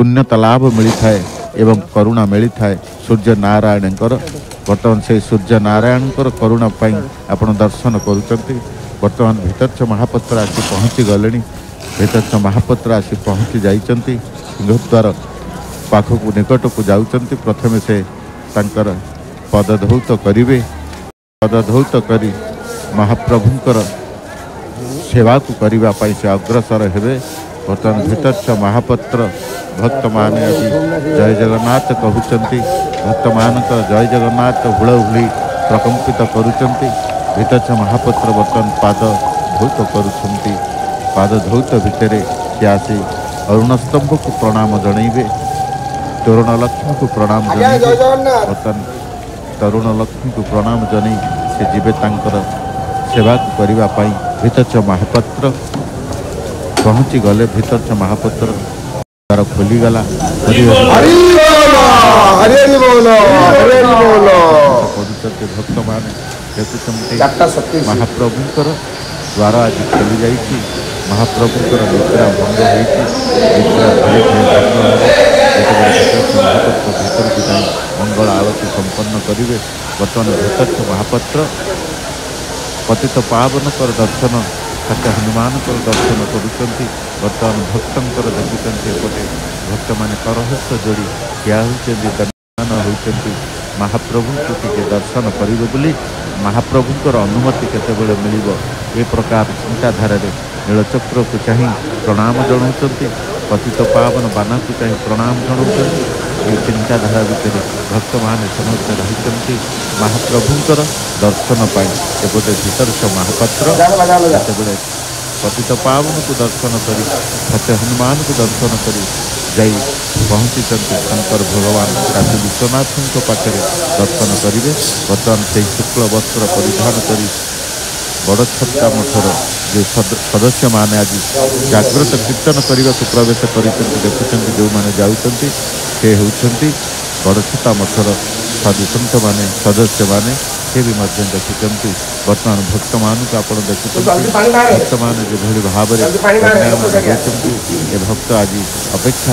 पुण्यतालाभ लाभ है एवं करुणा है सूर्य नारायण बर्तमान से सूर्य नारायण करुणापी आप दर्शन करुँच बर्तमान महापत्र आसी पहुँची गले भीतरच्छ महापत्र आसी पहुँची जाती सिंहद्वार पाखक निकट को जाऊँ प्रथम से तर पदधौत करेंगे पदधौत कर महाप्रभुं सेवा को करने से अग्रसर हे बर्तमान भेटच महापत्र भक्त मैंने जय जगन्नाथ कहते भक्त मानक जय जगन्नाथ हूलहुली प्रकंपित करतच महापत्र बर्तन पाद धौत करदौत भितर से आसी अरुण स्तंभ को प्रणाम जनइबे तरुण लक्ष्मी को प्रणाम जन बर्तन तरुण लक्ष्मी को प्रणाम जनई से जीवे सेवा करने भीतच महापात्र पहुँची गले भीतर से महापुत्र द्वार खोलीगला पदुचर्य भक्त मैंने महाप्रभु द्वार आज खोली जा महाप्रभुंर निद्रा भंग होपात्र भीतर को जाए मंगल आरती संपन्न करेंगे बर्तमान भीतर महापत्र पतित पावन कर दर्शन ତାକେ ହନୁମାନଙ୍କର ଦର୍ଶନ କରୁଛନ୍ତି ବର୍ତ୍ତମାନ ଭକ୍ତଙ୍କର ଦେଖୁଛନ୍ତି ଏପଟେ ଭକ୍ତମାନେ କରହସ୍ତ ଯୋଡ଼ି ଠିଆ ହୋଇଛନ୍ତି ଦର୍ଶନ ହେଉଛନ୍ତି ମହାପ୍ରଭୁଙ୍କୁ ଟିକେ ଦର୍ଶନ କରିବେ ବୋଲି ମହାପ୍ରଭୁଙ୍କର ଅନୁମତି କେତେବେଳେ ମିଳିବ ଏ ପ୍ରକାର ଚିନ୍ତାଧାରାରେ ନୀଳଚକ୍ରକୁ ଚାହିଁ ପ୍ରଣାମ ଜଣାଉଛନ୍ତି ପତିତ ପାବନ ବାନାକୁ ଚାହିଁ ପ୍ରଣାମ ଜଣାଉଛନ୍ତି ଏ ଚିନ୍ତାଧାରା ଭିତରେ ଭକ୍ତମାନେ ସମସ୍ତେ ରହିଛନ୍ତି ମହାପ୍ରଭୁଙ୍କର ଦର୍ଶନ ପାଇଁ ଏପଟେ ଭିତରସ ମହାପାତ୍ର ସେତେବେଳେ ପତିତ ପାବନକୁ ଦର୍ଶନ କରି ସତ୍ୟ ହନୁମାନଙ୍କୁ ଦର୍ଶନ କରି ଯାଇ ପହଞ୍ଚିଛନ୍ତି ଶଙ୍କର ଭଗବାନ କାଶୀ ବିଶ୍ୱନାଥଙ୍କ ପାଖରେ ଦର୍ଶନ କରିବେ ବର୍ତ୍ତମାନ ସେହି ଶୁକ୍ଳ ବସ୍ତ୍ର ପରିଧାନ କରି ବଡ଼ ମଠର ଯେଉଁ ସଦସ୍ୟମାନେ ଆଜି ଜାଗ୍ରତ କୀର୍ତ୍ତନ କରିବାକୁ ପ୍ରବେଶ କରିଛନ୍ତି ଦେଖୁଛନ୍ତି ଯେଉଁମାନେ ଯାଉଛନ୍ତି से हूँ बड़छता मठर साधुसंत मैंने सदस्य मैंने से भी देखुं बर्तमान भक्त मान को आप देखते भक्त मैंने जो भाव में भक्त आज अपेक्षा